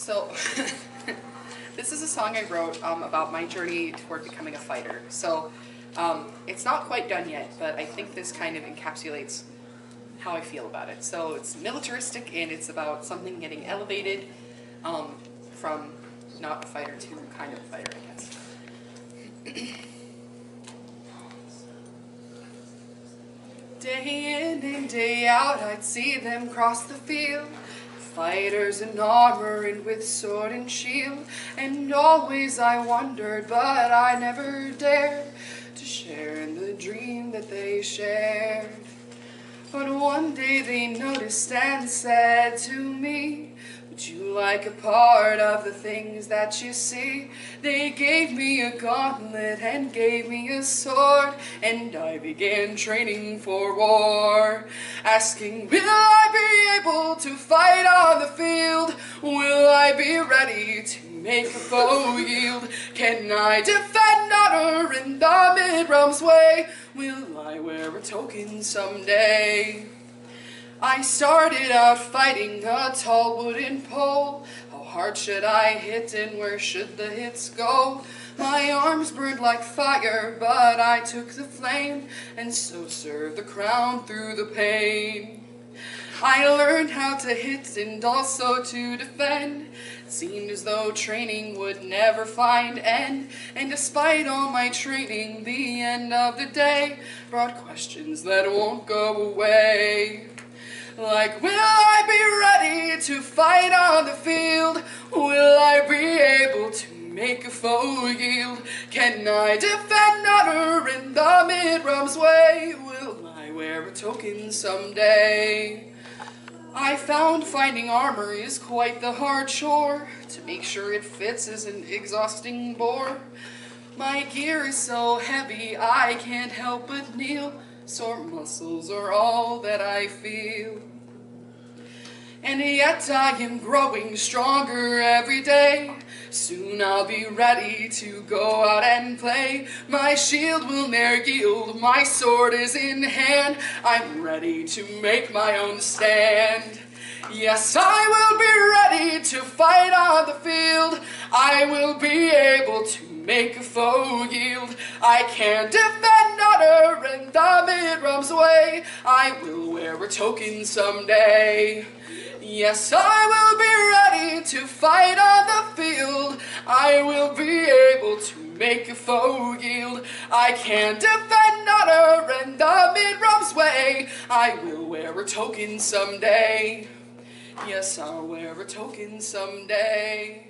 So, this is a song I wrote um, about my journey toward becoming a fighter. So, um, it's not quite done yet, but I think this kind of encapsulates how I feel about it. So, it's militaristic and it's about something getting elevated um, from not a fighter to kind of a fighter, I guess. Day in and day out, I'd see them cross the field. Fighters in armor and with sword and shield. And always I wondered, but I never dared to share in the dream that they shared. But one day they noticed and said to me, Would you like a part of the things that you see? They gave me a gauntlet and gave me a sword, and I began training for war. Asking, Will I be able to fight on the field? Will I be ready to make a foe yield? Can I defend honor in the Midrealm's way? Will I wear a token someday? I started out fighting a tall wooden pole. How hard should I hit and where should the hits go? My arms burned like fire, but I took the flame and so served the crown through the pain. I learned how to hit and also to defend. It seemed as though training would never find end. And despite all my training, the end of the day brought questions that won't go away. Like, will I be ready to fight on the field? Will I be able to make a foe yield? Can I defend honor in the Midrealm's way? Will I wear a token someday? I found finding armor is quite the hard chore. To make sure it fits is an exhausting bore. My gear is so heavy I can't help but kneel. Sore muscles are all that I feel. And yet I am growing stronger every day. Soon I'll be ready to go out and play. My shield will ne'er yield, my sword is in hand. I'm ready to make my own stand. Yes, I will be ready to fight on the field. I will be able to make a foe yield. I can defend honor in the Midrealm's way. I will wear a token someday. Yes, I will be ready to fight on the field. I will be able to make a foe yield. I can defend honor in the Midrealm's way. I will wear a token someday. Yes, I'll wear a token someday.